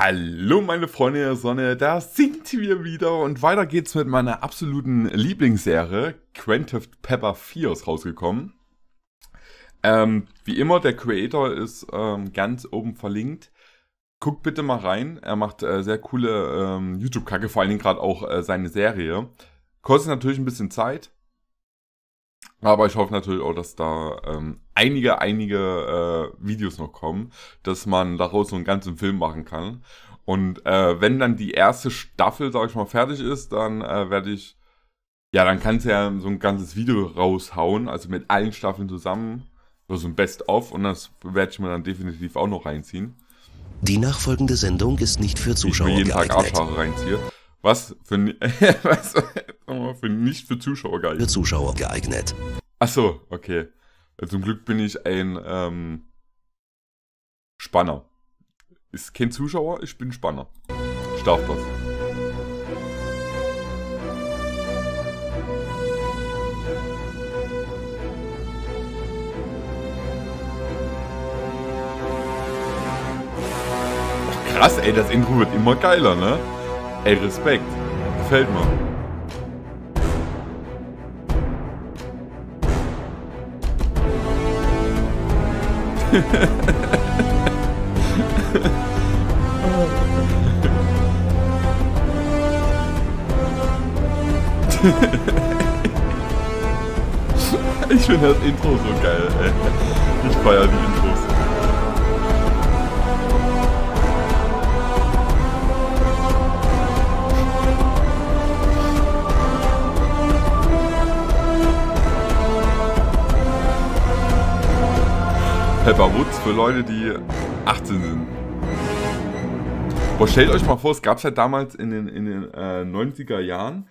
Hallo meine Freunde der Sonne, da sind wir wieder und weiter geht's mit meiner absoluten Lieblingsserie. Grand Pepper 4 ist rausgekommen. Ähm, wie immer, der Creator ist ähm, ganz oben verlinkt. Guckt bitte mal rein, er macht äh, sehr coole ähm, YouTube-Kacke, vor allen Dingen gerade auch äh, seine Serie. Kostet natürlich ein bisschen Zeit, aber ich hoffe natürlich auch, dass da ähm, einige, einige äh, Videos noch kommen, dass man daraus so einen ganzen Film machen kann. Und äh, wenn dann die erste Staffel, sag ich mal, fertig ist, dann äh, werde ich, ja, dann kannst du ja so ein ganzes Video raushauen, also mit allen Staffeln zusammen, so ein Best-of, und das werde ich mir dann definitiv auch noch reinziehen. Die nachfolgende Sendung ist nicht für Zuschauer ich mir jeden geeignet. Tag Arschhaare reinziehe. Was für, ni- was für nicht für Zuschauer geil. Für Zuschauer geeignet. Ach so, okay. Zum Glück bin ich ein ähm, Spanner. Ist kein Zuschauer, ich bin Spanner. Ich darf das. Krass, ey, das Intro wird immer geiler, ne? Ey, Respekt. Gefällt mir. Ich finde das Intro so geil, ey. Ich feier die Intros. Pepper Woods für Leute, die 18 sind. Boah, stellt euch mal vor, es gab es ja damals in den, in den äh, 90er Jahren,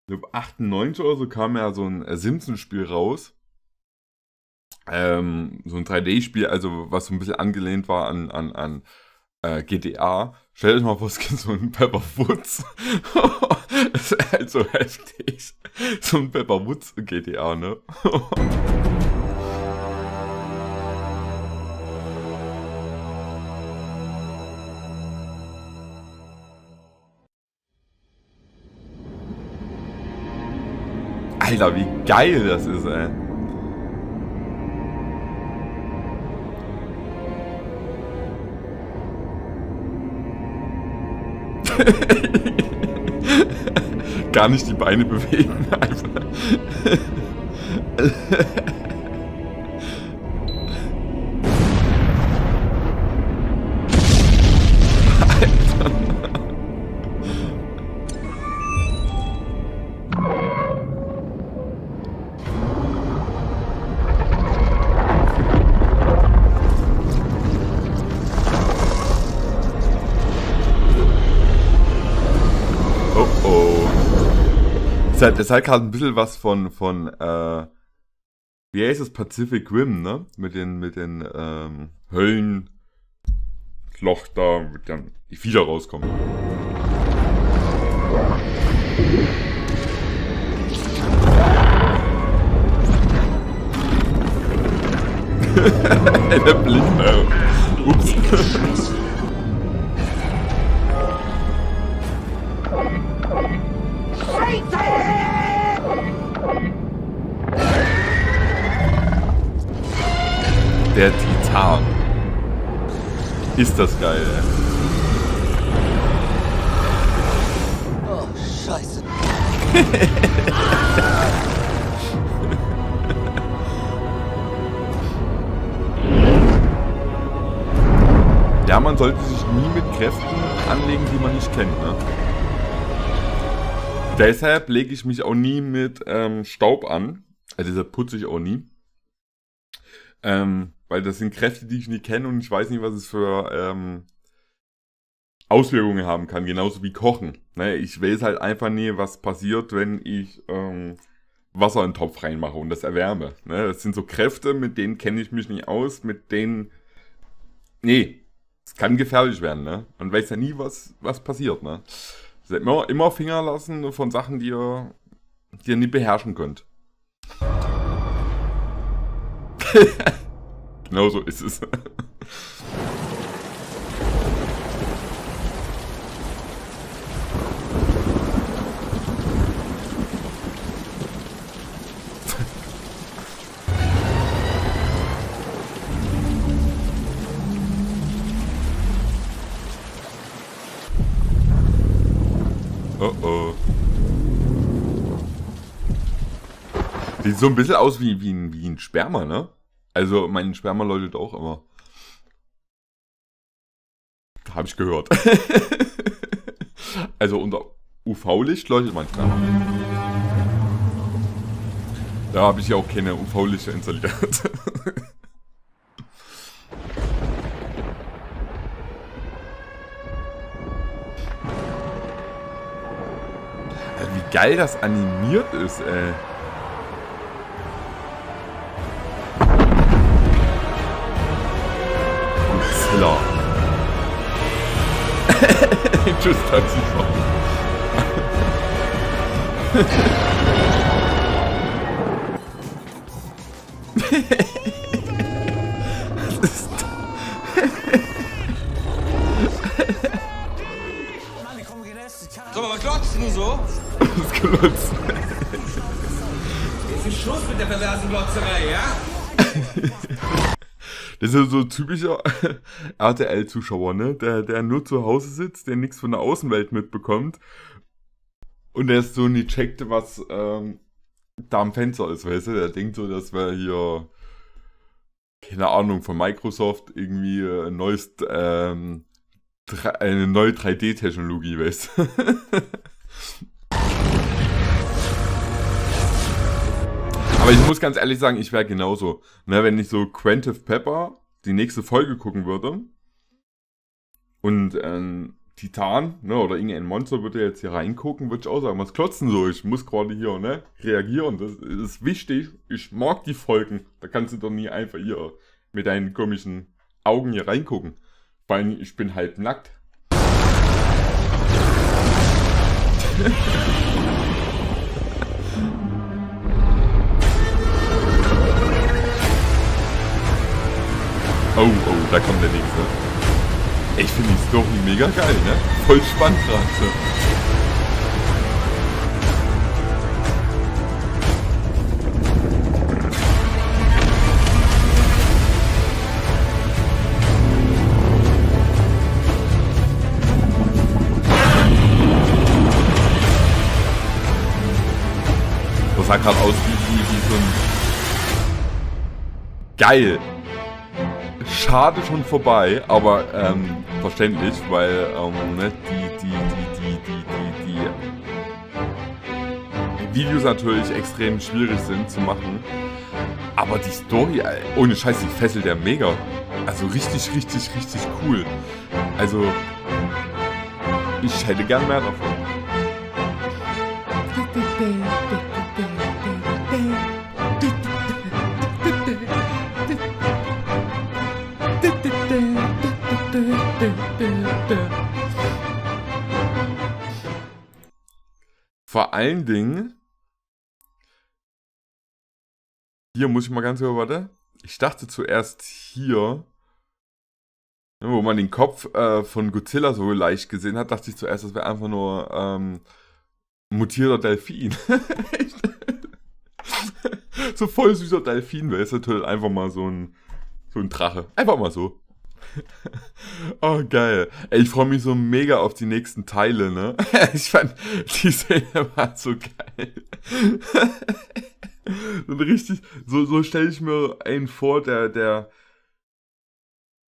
ich glaube 98 oder so, kam ja so ein äh, Simpsons-Spiel raus. Ähm, so ein 3D-Spiel, also was so ein bisschen angelehnt war an, an, an äh, GTA. Stellt euch mal vor, es gibt so ein Pepper Woods. das ist halt so heftig. So ein Pepper Woods GTA, ne? Alter, wie geil das ist, ey. Gar nicht die Beine bewegen, einfach. Das hat, das hat gerade ein bisschen was von, von, äh, wie heißt es, Pacific Rim, ne? Mit den, mit den, ähm, Höllenloch da, mit dann die Viecher rauskommen. Der äh, ups. Ist das geil, ey. Oh, scheiße. Ja, man sollte sich nie mit Kräften anlegen, die man nicht kennt, ne? Deshalb lege ich mich auch nie mit ähm, Staub an. Also deshalb putze ich auch nie. Ähm, weil das sind Kräfte, die ich nie kenne und ich weiß nicht, was es für ähm, Auswirkungen haben kann. Genauso wie Kochen. Ne? Ich weiß halt einfach nie, was passiert, wenn ich ähm, Wasser in den Topf reinmache und das erwärme. Ne? Das sind so Kräfte, mit denen kenne ich mich nicht aus, mit denen... Nee, es kann gefährlich werden, ne? Man weiß ja nie, was, was passiert, ne? Also immer, immer Finger lassen von Sachen, die ihr, die ihr nie beherrschen könnt. genau so ist es. Oh, oh. Sieht so ein bisschen aus wie, wie, ein, wie ein Sperma, ne? Also mein Sperma läutet auch immer. Habe ich gehört. also unter UV-Licht leuchtet mein Sperma. Da habe ich ja auch keine UV-Lichter installiert. Wie geil das animiert ist, ey. Tschüss, Taxifahrer. Sag mal, was glotzt du so? Das Glotz. Jetzt ist Schluss mit der perversen Glotzerei, ja? Das ist so typischer RTL-Zuschauer, ne? Der, der nur zu Hause sitzt, der nichts von der Außenwelt mitbekommt. Und der ist so nie checkt, was ähm, da am Fenster ist, weißt du? Der denkt so, das wäre hier, keine Ahnung, von Microsoft irgendwie äh, ein neues, ähm, eine neue 3D-Technologie, weißt du? ich muss ganz ehrlich sagen, ich wäre genauso. Ne, wenn ich so Quentive Pepper die nächste Folge gucken würde und ein Titan, ne, oder irgendein Monster würde jetzt hier reingucken, würde ich auch sagen, was klotzen so? Ich muss gerade hier, ne, reagieren. Das ist wichtig. Ich mag die Folgen. Da kannst du doch nie einfach hier mit deinen komischen Augen hier reingucken. Vor allem, ich bin halb nackt. Oh, oh, da kommt der nächste. Ich finde die Story mega geil, ne? Voll spannend gerade. Das sah gerade aus wie, wie, wie so ein... Geil! Schade schon vorbei, aber ähm, verständlich, weil ähm, ne, die, die, die, die, die, die, die Videos natürlich extrem schwierig sind zu machen. Aber die Story, ohne Scheiß, die fesselt ja mega. Also richtig, richtig, richtig cool. Also, ich hätte gern mehr davon. Vor allen Dingen. Hier muss ich mal ganz kurz, warte. Ich dachte zuerst hier, ne, wo man den Kopf äh, von Godzilla so leicht gesehen hat, dachte ich zuerst, das wäre einfach nur ähm, mutierter Delfin. so voll süßer Delfin wäre es natürlich einfach mal so ein, so ein Drache. Einfach mal so. Oh, geil. Ey, ich freue mich so mega auf die nächsten Teile, ne? Ich fand, die Szene war so geil. so richtig, so, so stelle ich mir einen vor, der, der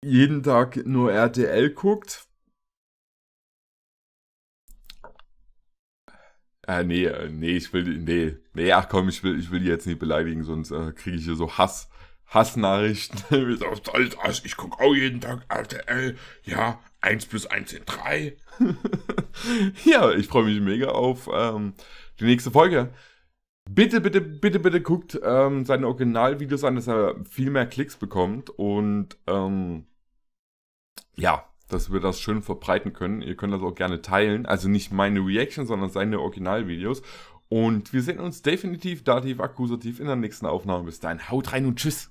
jeden Tag nur RTL guckt. Ah, nee, äh, nee, ich will, nee, nee, ach komm, ich will, ich will die jetzt nicht beleidigen, sonst äh, kriege ich hier so Hass, Hassnachrichten. Ich gucke auch jeden Tag RTL. Ja, 1 plus 1 sind 3. ja, ich freue mich mega auf ähm, die nächste Folge. Bitte, bitte, bitte, bitte guckt ähm, seine Originalvideos an, dass er viel mehr Klicks bekommt und ähm, ja, dass wir das schön verbreiten können. Ihr könnt das auch gerne teilen. Also nicht meine Reaction, sondern seine Originalvideos. Und wir sehen uns definitiv dativ, akkusativ in der nächsten Aufnahme. Bis dahin, haut rein und tschüss.